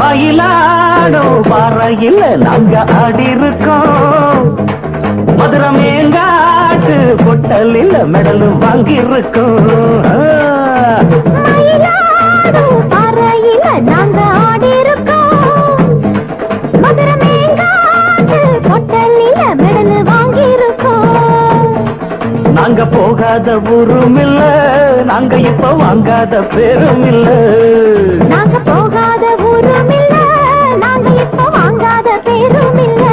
மயிலாடோ பறையில் நாங்க ஆடிருக்கோம் மதுரமேங்காட்டு பொட்டலில் மெடலும் வாங்கியிருக்கோம். நாங்க போகாத ஊரும் இல்ல நாங்க இப்ப வாங்காத பேரும் இல்ல. நாங்க போகாத ஊரும் இல்ல நாங்க இப்ப வாங்காத பேரும் இல்ல.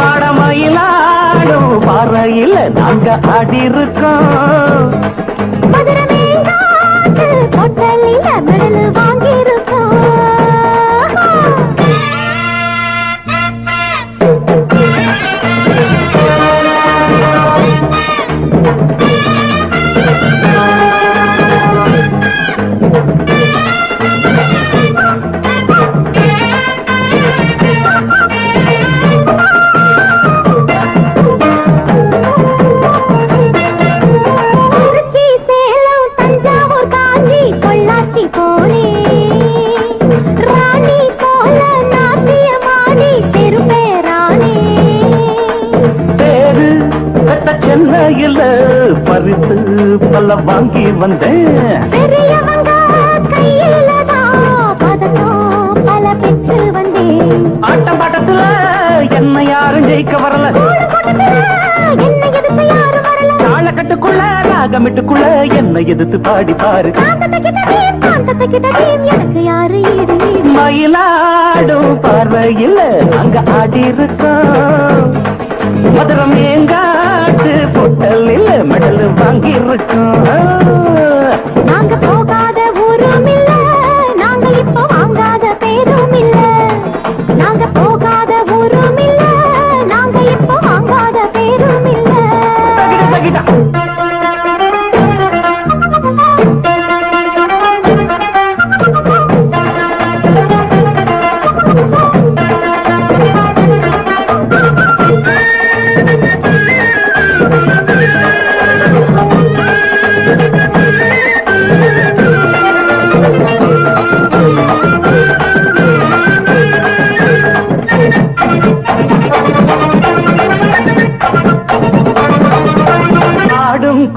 ஆட மயிலாடும் பாறையில் நாங்க ஆடி இருக்கோம். மதுரை மேங்காட்டு பொட்டலில மெடல் வாங்கி பரிசு பல வாங்கி வந்தேன். ஆட்டம் பாட்டத்துல என்ன யாரும் ஜெயிக்க வரல. தாளக்கட்டுக்குள்ள ராகமிட்டுக்குள்ள என்ன எதிர்த்து பாடி பாரு. யாரு மயிலாடும் பார்வையில் அங்க ஆடி இருக்கோம் மெடல் வாங்கி இருக்கோம் நாங்க போகாத ஊரும் இல்ல நாங்க இப்ப வாங்காத பேரும் இல்ல. நாங்க போகாத ஊரும் இல்ல நாங்க இப்ப வாங்காத பேரும் இல்ல.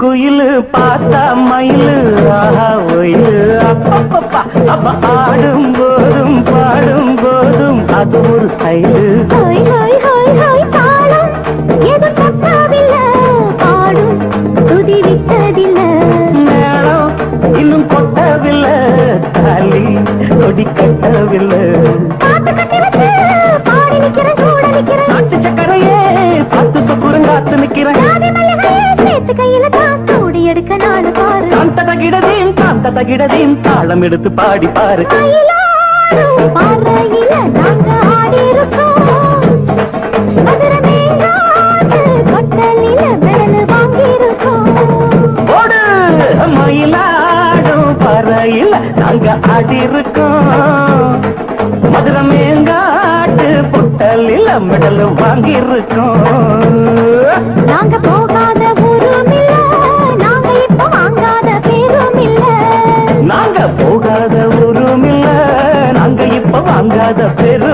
குயிலு பார்த்தா மயிலு ஆஹா ஒயிலு. அப்பப்பப்பா அப்ப ஆடும் போதும் பாடும் போதும் அது ஒரு ஸ்டைலு. இன்னும் கொட்டவில்லை தாலி கொடி கட்டவில்லை. பாரு. காந்த தகிடதேன் காந்த தகிடதேன். தாளம் எடுத்து பாடி பாரு. மயிலாடும் பாறையில நாங்க ஆடி இருக்கோம் மதுரை மேங்காட்டு பொட்டலில் மெடல் வாங்கி இருக்கோம் நாங்க போகாத ಆದ ಫಿರ